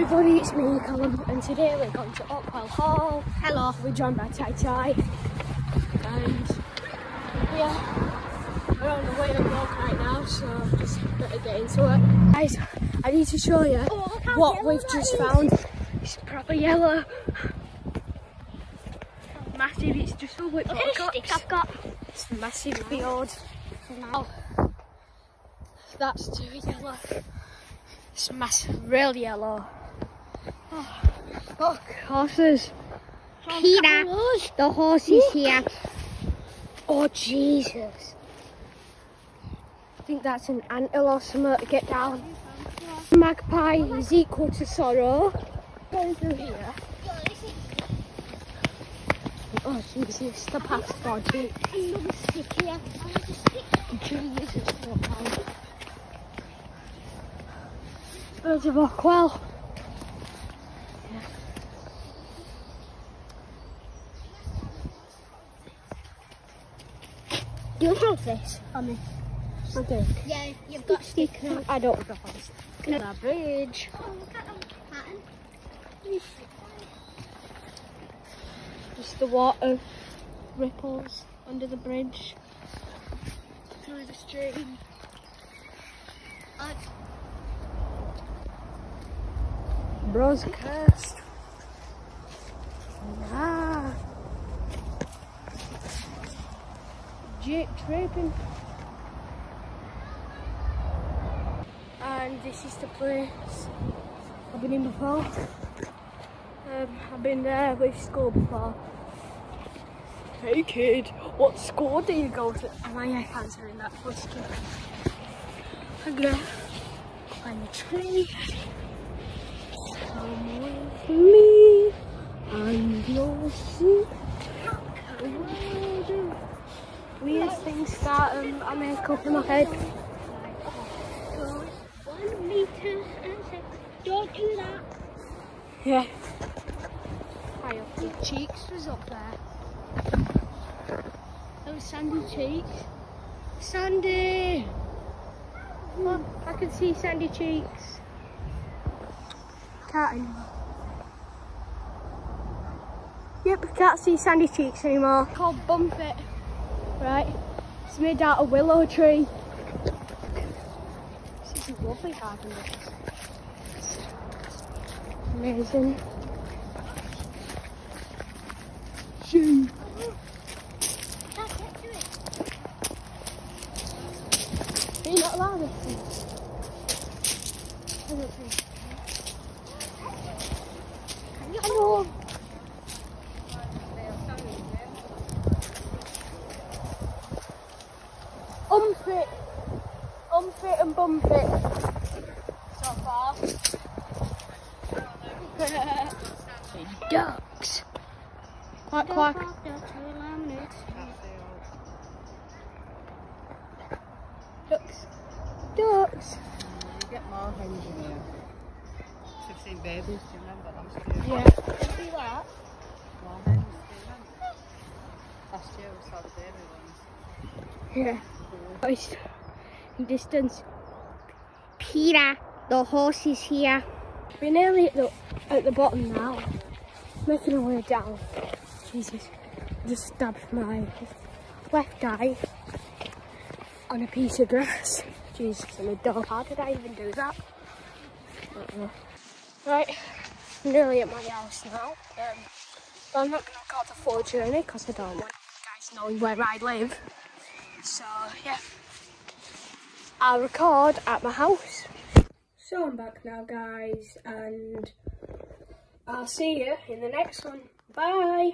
everybody, it's me, Callum, and today we're going to Oakwell Hall. Hello. We're joined by Tai Tai. And yeah, we're on the way to walk right now, so just better get into it. Guys, I need to show you Oh, what we've just is. found. It's proper yellow. Massive, it's just all with stick I've got. It's a massive field. Oh, that's too yellow. It's massive, real yellow. Oh, look, horses. Peter, the horse is here. Oh, Jesus. I think that's an antelope or to get down. Magpie is equal to sorrow. Going through here. Oh, Jesus, the path's dodgy. Another stick here. Jesus, what Birds of Oakwell. Do you have this on me? I do. Yeah, you've got sticker. I don't have a sticker. The bridge. Oh, look at that Just the water ripples under the bridge through the stream. Uh, broadcast. Tripping. And this is the place I've been in before. Um, I've been there with school before. Hey kid, what school do you go to? Am I answering that question? I'm gonna climb a tree. Come with me and you'll see weird things start um, I make up in my head. One meter and six. Don't do that. Yeah. High up the cheeks was up there. That was Sandy Cheeks. Sandy! Look, I can see Sandy Cheeks. Can't anymore. Yep, I can't see Sandy Cheeks anymore. Called Bumpit. Right? It's made out of willow tree. This is a lovely garden. Amazing. Shoot. Can't get to it. Are you not allowed this? I don't think. I know. Unfit. Unfit and bump it. So far. Ducks. Quack quack. Ducks. Ducks. You get more hens in here. I've seen babies, do you remember? Last year. Yeah. See that? More hens, do you remember? Last year we saw the baby ones. Yeah. Distance. Peter, the horse is here. We're nearly at the at the bottom now. Making our way down. Jesus. Just stabbed my left eye on a piece of grass. Jesus, I'm a dog. How did I even do that? I know. Right, I'm nearly at my house now. Um, I'm not going to record the full journey because I don't want you guys knowing where I live. So, yeah. I'll record at my house. So I'm back now, guys, and I'll see you in the next one. Bye.